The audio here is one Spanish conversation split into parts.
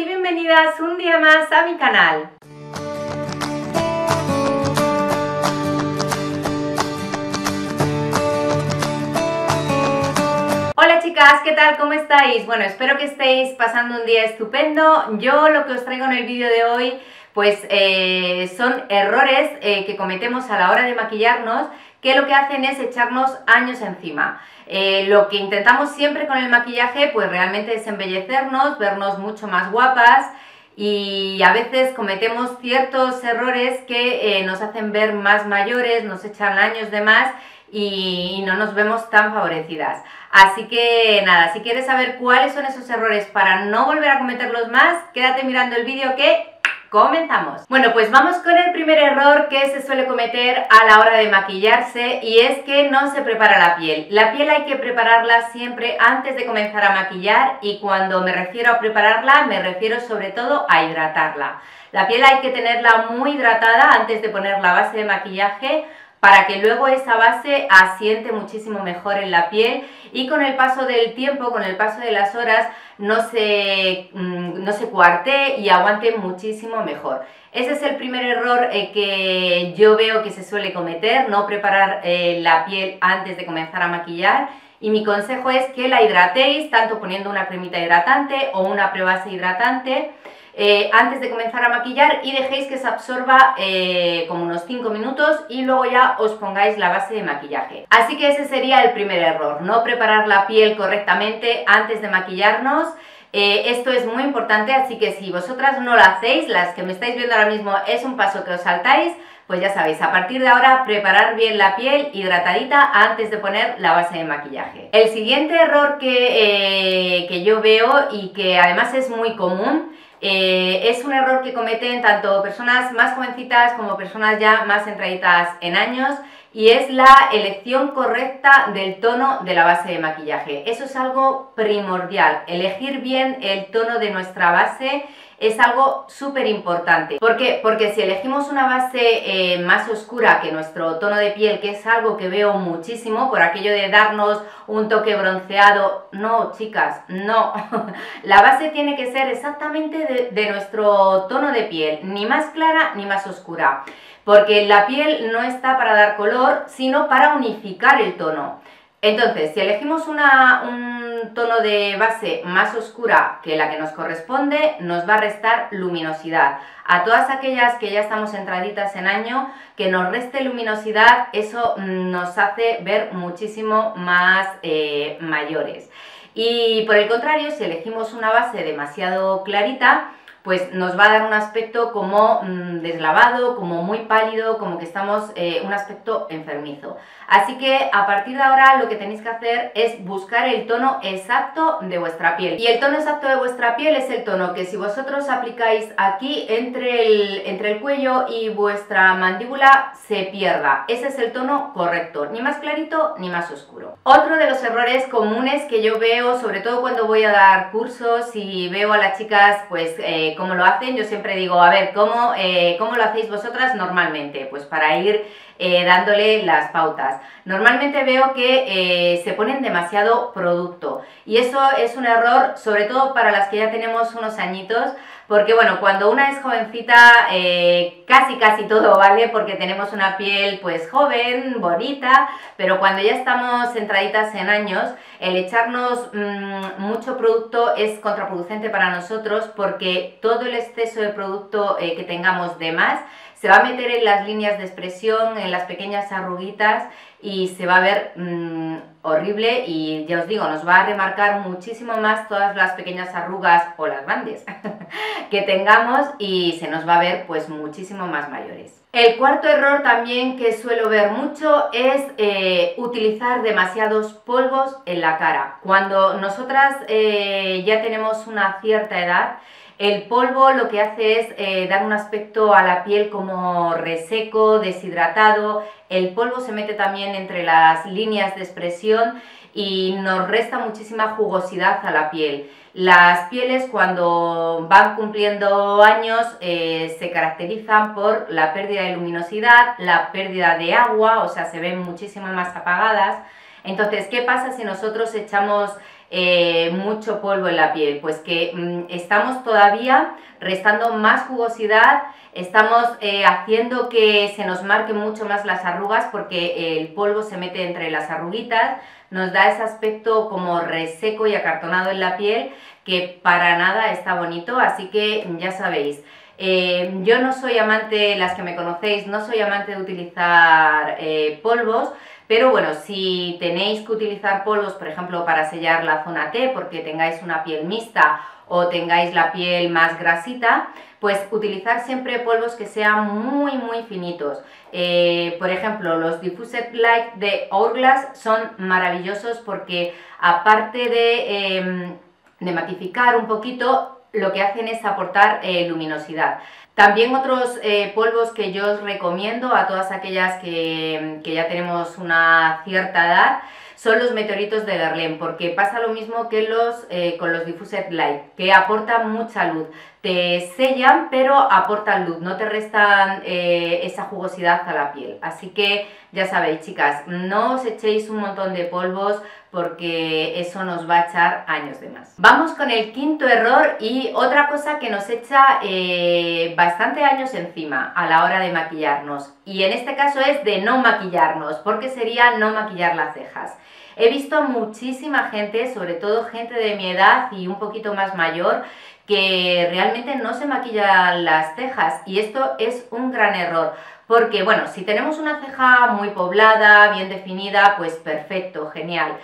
y bienvenidas un día más a mi canal. Hola chicas, ¿qué tal? ¿Cómo estáis? Bueno, espero que estéis pasando un día estupendo. Yo lo que os traigo en el vídeo de hoy pues eh, son errores eh, que cometemos a la hora de maquillarnos que lo que hacen es echarnos años encima. Eh, lo que intentamos siempre con el maquillaje pues realmente es embellecernos, vernos mucho más guapas y a veces cometemos ciertos errores que nos hacen ver más mayores, nos echan años de más y no nos vemos tan favorecidas. Así que nada, si quieres saber cuáles son esos errores para no volver a cometerlos más, quédate mirando el vídeo que Comenzamos. Bueno, pues vamos con el primer error que se suele cometer a la hora de maquillarse y es que no se prepara la piel. La piel hay que prepararla siempre antes de comenzar a maquillar y cuando me refiero a prepararla me refiero sobre todo a hidratarla. La piel hay que tenerla muy hidratada antes de poner la base de maquillaje para que luego esa base asiente muchísimo mejor en la piel y con el paso del tiempo, con el paso de las horas, no se, mm, no se cuarte y aguante muchísimo mejor. Ese es el primer error eh, que yo veo que se suele cometer, no preparar eh, la piel antes de comenzar a maquillar. Y mi consejo es que la hidratéis, tanto poniendo una cremita hidratante o una prebase hidratante, eh, antes de comenzar a maquillar y dejéis que se absorba eh, como unos 5 minutos y luego ya os pongáis la base de maquillaje. Así que ese sería el primer error, no preparar la piel correctamente antes de maquillarnos. Eh, esto es muy importante, así que si vosotras no lo hacéis, las que me estáis viendo ahora mismo es un paso que os saltáis, pues ya sabéis, a partir de ahora preparar bien la piel hidratadita antes de poner la base de maquillaje. El siguiente error que, que yo veo y que además es muy común eh, es un error que cometen tanto personas más jovencitas como personas ya más entraditas en años y es la elección correcta del tono de la base de maquillaje. Eso es algo primordial, elegir bien el tono de nuestra base es algo súper importante. ¿Por qué? Porque si elegimos una base eh, más oscura que nuestro tono de piel, que es algo que veo muchísimo, por aquello de darnos un toque bronceado, no, chicas, no. La base tiene que ser exactamente de nuestro tono de piel, ni más clara ni más oscura porque la piel no está para dar color, sino para unificar el tono. Entonces, si elegimos un tono de base más oscura que la que nos corresponde, nos va a restar luminosidad. A todas aquellas que ya estamos entraditas en año, que nos reste luminosidad, eso nos hace ver muchísimo más eh, mayores. Y por el contrario, si elegimos una base demasiado clarita, pues nos va a dar un aspecto como mm, deslavado, como muy pálido, como que estamos eh, un aspecto enfermizo. Así que a partir de ahora lo que tenéis que hacer es buscar el tono exacto de vuestra piel. Y el tono exacto de vuestra piel es el tono que si vosotros aplicáis aquí entre el, entre el cuello y vuestra mandíbula se pierda. Ese es el tono correcto, ni más clarito ni más oscuro. Otro de los errores comunes que yo veo, sobre todo cuando voy a dar cursos y veo a las chicas pues eh, cómo lo hacen, yo siempre digo, a ver, ¿cómo, eh, ¿cómo lo hacéis vosotras normalmente? Pues para ir eh, dándole las pautas. Normalmente veo que eh, se ponen demasiado producto y eso es un error, sobre todo para las que ya tenemos unos añitos, porque bueno, cuando una es jovencita, eh, casi casi todo vale porque tenemos una piel pues joven, bonita, pero cuando ya estamos centraditas en años, el echarnos mm, mucho producto es contraproducente para nosotros porque todo el exceso de producto que tengamos de más se va a meter en las líneas de expresión, en las pequeñas arruguitas y se va a ver mm, horrible y ya os digo, nos va a remarcar muchísimo más todas las pequeñas arrugas o las grandes que tengamos y se nos va a ver pues muchísimo más mayores. El cuarto error también que suelo ver mucho es eh, utilizar demasiados polvos en la cara. Cuando nosotras eh, ya tenemos una cierta edad, el polvo lo que hace es eh, dar un aspecto a la piel como reseco, deshidratado. El polvo se mete también entre las líneas de expresión y nos resta muchísima jugosidad a la piel. Las pieles cuando van cumpliendo años eh, se caracterizan por la pérdida de luminosidad, la pérdida de agua, o sea, se ven muchísimo más apagadas. Entonces, ¿qué pasa si nosotros echamos eh, mucho polvo en la piel? Pues que mm, estamos todavía restando más jugosidad, estamos eh, haciendo que se nos marquen mucho más las arrugas porque el polvo se mete entre las arruguitas, nos da ese aspecto como reseco y acartonado en la piel que para nada está bonito, así que ya sabéis. Eh, yo no soy amante, las que me conocéis, no soy amante de utilizar polvos, pero bueno, si tenéis que utilizar polvos, por ejemplo, para sellar la zona T, porque tengáis una piel mixta o tengáis la piel más grasita, pues utilizar siempre polvos que sean muy muy finitos. Eh, por ejemplo, los Diffused Light de Hourglass son maravillosos porque aparte de, em, de matificar un poquito, lo que hacen es aportar eh, luminosidad. También otros eh, polvos que yo os recomiendo a todas aquellas que, ya tenemos una cierta edad son los meteoritos de Guerlain, porque pasa lo mismo que los, eh, con los Diffused Light, que aportan mucha luz te sellan pero aportan luz, no te restan eh, esa jugosidad a la piel. Así que ya sabéis chicas, no os echéis un montón de polvos porque eso nos va a echar años de más. Vamos con el quinto error y otra cosa que nos echa eh, bastante años encima a la hora de maquillarnos. Y en este caso es de no maquillarnos, porque sería no maquillar las cejas. He visto muchísima gente, sobre todo gente de mi edad y un poquito más mayor, que realmente no se maquillan las cejas y esto es un gran error. Porque, bueno, si tenemos una ceja muy poblada, bien definida, pues perfecto, genial.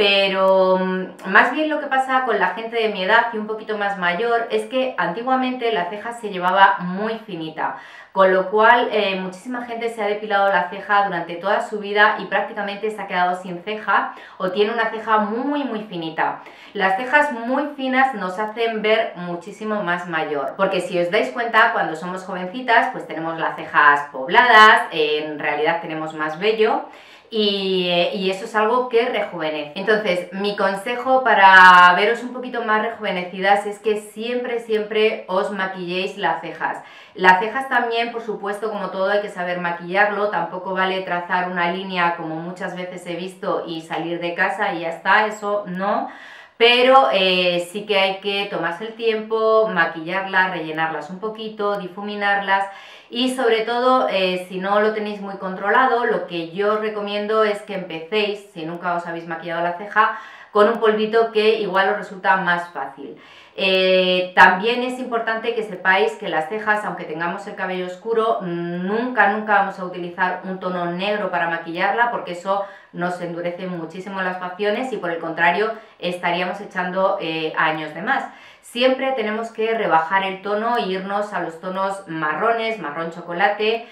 Pero mm, más bien lo que pasa con la gente de mi edad y un poquito más mayor es que antiguamente la ceja se llevaba muy finita. Con lo cual, eh, muchísima gente se ha depilado la ceja durante toda su vida y prácticamente se ha quedado sin ceja o tiene una ceja muy, muy finita. Las cejas muy finas nos hacen ver muchísimo más mayor, porque si os dais cuenta, cuando somos jovencitas, pues tenemos las cejas pobladas, en realidad tenemos más vello, y, eso es algo que rejuvenece. Entonces, mi consejo para veros un poquito más rejuvenecidas es que siempre, siempre os maquilléis las cejas. Las cejas también, por supuesto, como todo hay que saber maquillarlo, tampoco vale trazar una línea como muchas veces he visto y salir de casa y ya está, eso no pero eh, sí que hay que tomarse el tiempo, maquillarlas, rellenarlas un poquito, difuminarlas y sobre todo, eh, si no lo tenéis muy controlado, lo que yo os recomiendo es que empecéis, si nunca os habéis maquillado la ceja, con un polvito que igual os resulta más fácil. Eh, también es importante que sepáis que las cejas, aunque tengamos el cabello oscuro, nunca, nunca vamos a utilizar un tono negro para maquillarla porque eso nos endurece muchísimo las facciones y por el contrario estaríamos echando eh, años de más. Siempre tenemos que rebajar el tono e irnos a los tonos marrones, marrón chocolate,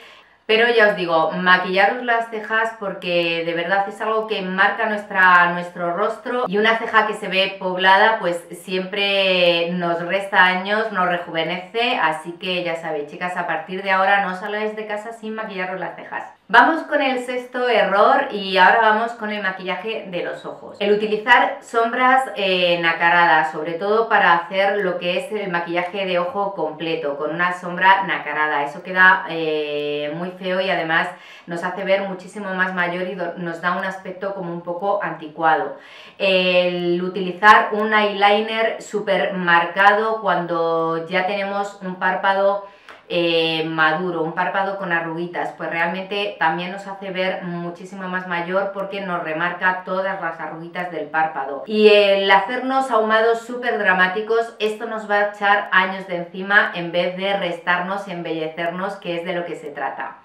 pero ya os digo, maquillaros las cejas porque de verdad es algo que marca nuestra, nuestro rostro y una ceja que se ve poblada pues siempre nos resta años, nos rejuvenece, así que ya sabéis chicas, a partir de ahora no salgáis de casa sin maquillaros las cejas. Vamos con el sexto error y ahora vamos con el maquillaje de los ojos. El utilizar sombras eh, nacaradas, sobre todo para hacer lo que es el maquillaje de ojo completo, con una sombra nacarada. Eso queda eh, muy feo y además nos hace ver muchísimo más mayor y nos da un aspecto como un poco anticuado. El utilizar un eyeliner súper marcado cuando ya tenemos un párpado eh, maduro, un párpado con arruguitas, pues realmente también nos hace ver muchísimo más mayor porque nos remarca todas las arruguitas del párpado. Y el hacernos ahumados súper dramáticos, esto nos va a echar años de encima en vez de restarnos y embellecernos, que es de lo que se trata.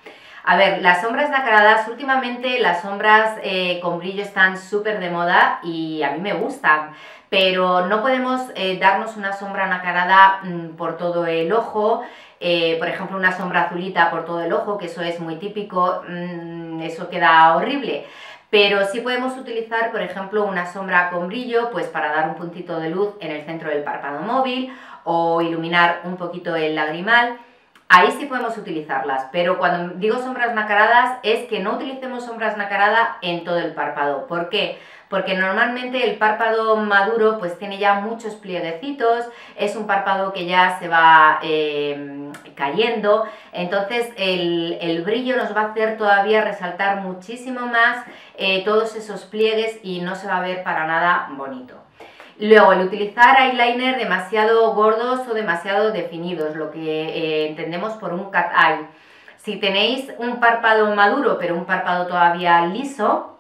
A ver, las sombras nacaradas, últimamente las sombras eh, con brillo están súper de moda y a mí me gustan, pero no podemos eh, darnos una sombra nacarada mm, por todo el ojo, eh, por ejemplo una sombra azulita por todo el ojo, que eso es muy típico, mm, eso queda horrible. Pero sí podemos utilizar, por ejemplo, una sombra con brillo, pues para dar un puntito de luz en el centro del párpado móvil o iluminar un poquito el lagrimal. Ahí sí podemos utilizarlas, pero cuando digo sombras nacaradas es que no utilicemos sombras nacaradas en todo el párpado. ¿Por qué? porque normalmente el párpado maduro pues tiene ya muchos plieguecitos, es un párpado que ya se va eh, cayendo, entonces el, brillo nos va a hacer todavía resaltar muchísimo más eh, todos esos pliegues y no se va a ver para nada bonito. Luego, el utilizar eyeliner demasiado gordos o demasiado definidos, lo que eh, entendemos por un cat eye. Si tenéis un párpado maduro, pero un párpado todavía liso,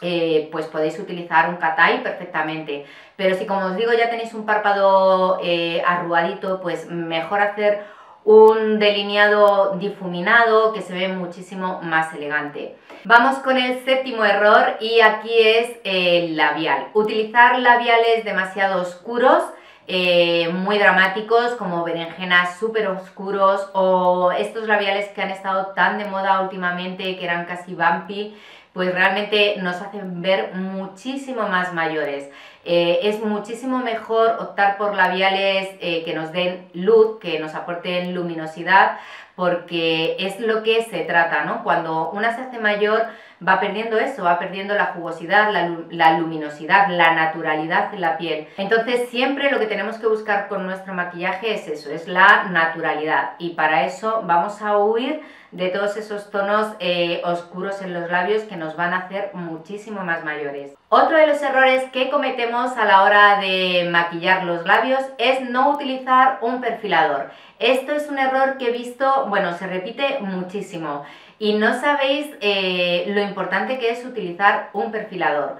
eh, pues podéis utilizar un cat eye perfectamente. Pero si, como os digo, ya tenéis un párpado eh, arrugadito, pues mejor hacer un delineado difuminado que se ve muchísimo más elegante. Vamos con el séptimo error y aquí es el labial. Utilizar labiales demasiado oscuros, eh, muy dramáticos como berenjenas súper oscuros o estos labiales que han estado tan de moda últimamente que eran casi bumpy pues realmente nos hacen ver muchísimo más mayores. Eh, es muchísimo mejor optar por labiales eh, que nos den luz, que nos aporten luminosidad, porque es lo que se trata, ¿no? Cuando una se hace mayor va perdiendo eso, va perdiendo la jugosidad, la, la, luminosidad, la naturalidad de la piel. Entonces siempre lo que tenemos que buscar con nuestro maquillaje es eso, es la naturalidad y para eso vamos a huir de todos esos tonos eh, oscuros en los labios que nos van a hacer muchísimo más mayores. Otro de los errores que cometemos a la hora de maquillar los labios es no utilizar un perfilador. Esto es un error que he visto, bueno, se repite muchísimo y no sabéis eh, lo importante que es utilizar un perfilador.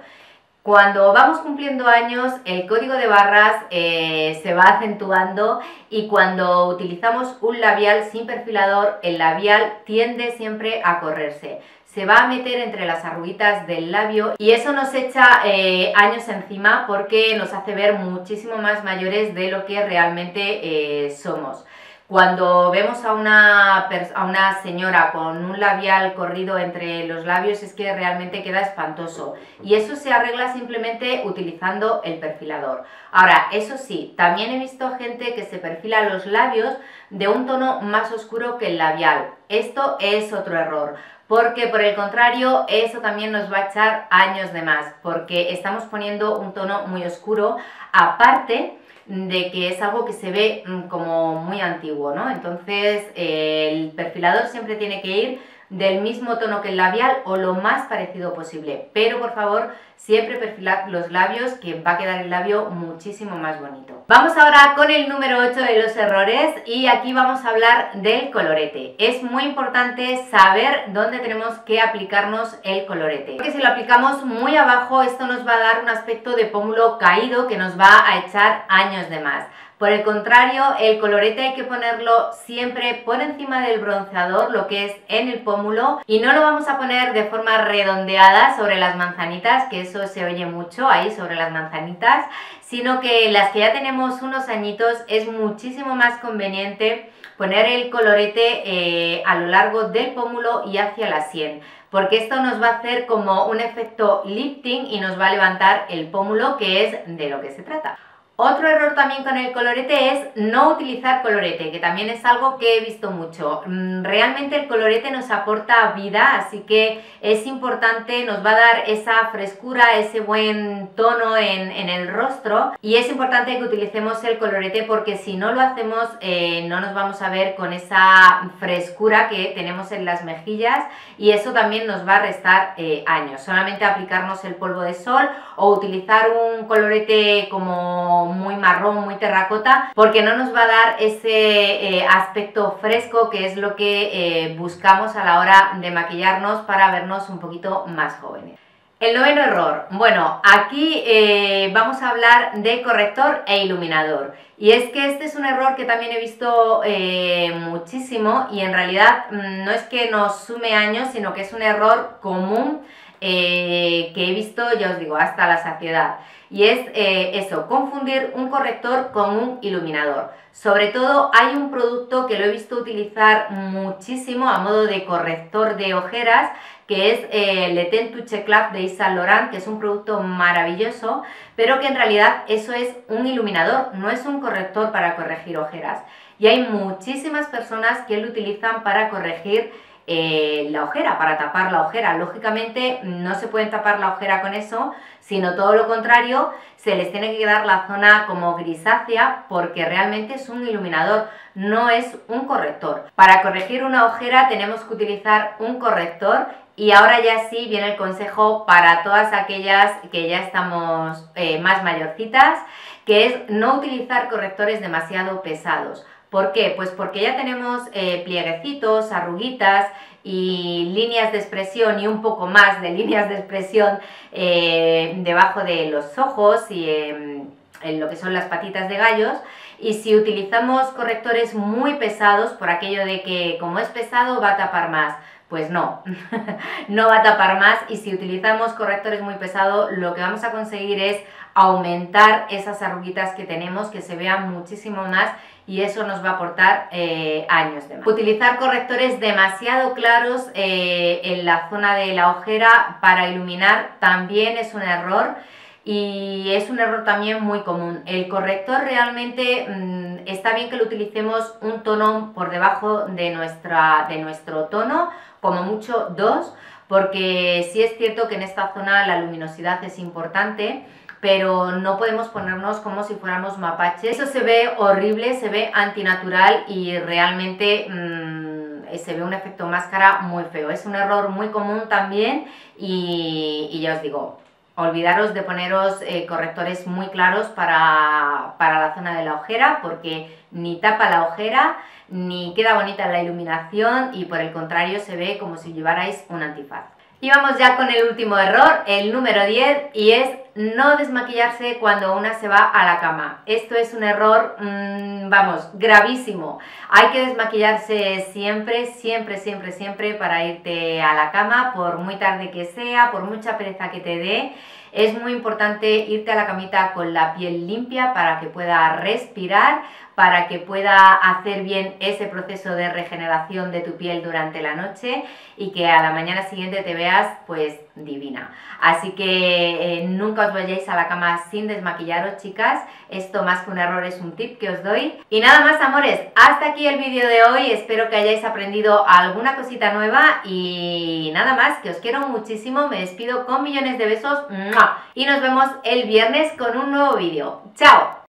Cuando vamos cumpliendo años, el código de barras eh, se va acentuando y cuando utilizamos un labial sin perfilador, el labial tiende siempre a correrse. Se va a meter entre las arruguitas del labio y eso nos echa eh, años encima porque nos hace ver muchísimo más mayores de lo que realmente eh, somos. Cuando vemos a una, a una señora con un labial corrido entre los labios es que realmente queda espantoso y eso se arregla simplemente utilizando el perfilador. Ahora, eso sí, también he visto gente que se perfila los labios de un tono más oscuro que el labial. Esto es otro error porque por el contrario eso también nos va a echar años de más porque estamos poniendo un tono muy oscuro aparte de que es algo que se ve mm, como muy antiguo, ¿no? Entonces el perfilador siempre tiene que ir del mismo tono que el labial o lo más parecido posible. Pero por favor, siempre perfilad los labios que va a quedar el labio muchísimo más bonito. Vamos ahora con el número 8 de los errores y aquí vamos a hablar del colorete. Es muy importante saber dónde tenemos que aplicarnos el colorete. Porque si lo aplicamos muy abajo, esto nos va a dar un aspecto de pómulo caído que nos va a echar años de más. Por el contrario, el colorete hay que ponerlo siempre por encima del bronceador, lo que es en el pómulo, y no lo vamos a poner de forma redondeada sobre las manzanitas, que eso se oye mucho ahí sobre las manzanitas, sino que las que ya tenemos unos añitos es muchísimo más conveniente poner el colorete eh, a lo largo del pómulo y hacia la sien porque esto nos va a hacer como un efecto lifting y nos va a levantar el pómulo que es de lo que se trata. Otro error también con el colorete es no utilizar colorete, que también es algo que he visto mucho. Mm, realmente el colorete nos aporta vida, así que es importante, nos va a dar esa frescura, ese buen tono en, el rostro y es importante que utilicemos el colorete porque si no lo hacemos eh, no nos vamos a ver con esa frescura que tenemos en las mejillas y eso también nos va a restar eh, años. Solamente aplicarnos el polvo de sol o utilizar un colorete como muy marrón, muy terracota, porque no nos va a dar ese eh, aspecto fresco que es lo que eh, buscamos a la hora de maquillarnos para vernos un poquito más jóvenes. El noveno error. Bueno, aquí eh, vamos a hablar de corrector e iluminador. Y es que este es un error que también he visto muchísimo y en realidad mm, no es que nos sume años, sino que es un error común que he visto, ya os digo, hasta la saciedad. Y es eh, eso, confundir un corrector con un iluminador. Sobre todo hay un producto que lo he visto utilizar muchísimo a modo de corrector de ojeras, que es eh, Le Ten Touche Club de Yves Laurent, que es un producto maravilloso, pero que en realidad eso es un iluminador, no es un corrector para corregir ojeras. Y hay muchísimas personas que lo utilizan para corregir eh, la ojera, para tapar la ojera. Lógicamente no se pueden tapar la ojera con eso, sino todo lo contrario, se les tiene que quedar la zona como grisácea porque realmente es un iluminador, no es un corrector. Para corregir una ojera tenemos que utilizar un corrector y ahora ya sí viene el consejo para todas aquellas que ya estamos eh, más mayorcitas, que es no utilizar correctores demasiado pesados. ¿Por qué? Pues porque ya tenemos eh, plieguecitos, arruguitas y líneas de expresión y un poco más de líneas de expresión eh, debajo de los ojos y en lo que son las patitas de gallos. Y si utilizamos correctores muy pesados, por aquello de que como es pesado va a tapar más, pues no, no va a tapar más y si utilizamos correctores muy pesados lo que vamos a conseguir es aumentar esas arruguitas que tenemos, que se vean muchísimo más y eso nos va a aportar eh, años de más. Utilizar correctores demasiado claros eh, en la zona de la ojera para iluminar también es un error y es un error también muy común. El corrector realmente mm, está bien que lo utilicemos un tono por debajo de, nuestra, de nuestro tono, como mucho dos, porque sí es cierto que en esta zona la luminosidad es importante, pero no podemos ponernos como si fuéramos mapaches. Eso se ve horrible, se ve antinatural y realmente mm, se ve un efecto máscara muy feo. Es un error muy común también y, y ya os digo, olvidaros de poneros eh, correctores muy claros para, la zona de la ojera porque ni tapa la ojera ni queda bonita la iluminación y por el contrario se ve como si llevarais un antifaz. Y vamos ya con el último error, el número 10, y es no desmaquillarse cuando una se va a la cama. Esto es un error, mm, vamos, gravísimo. Hay que desmaquillarse siempre, siempre, siempre, siempre para irte a la cama, por muy tarde que sea, por mucha pereza que te dé. Es muy importante irte a la camita con la piel limpia para que pueda respirar, para que pueda hacer bien ese proceso de regeneración de tu piel durante la noche y que a la mañana siguiente te veas pues divina. Así que eh, nunca os vayáis a la cama sin desmaquillaros, chicas. Esto más que un error es un tip que os doy. Y nada más, amores, hasta aquí el vídeo de hoy. Espero que hayáis aprendido alguna cosita nueva y nada más, que os quiero muchísimo. Me despido con millones de besos y nos vemos el viernes con un nuevo vídeo. ¡Chao!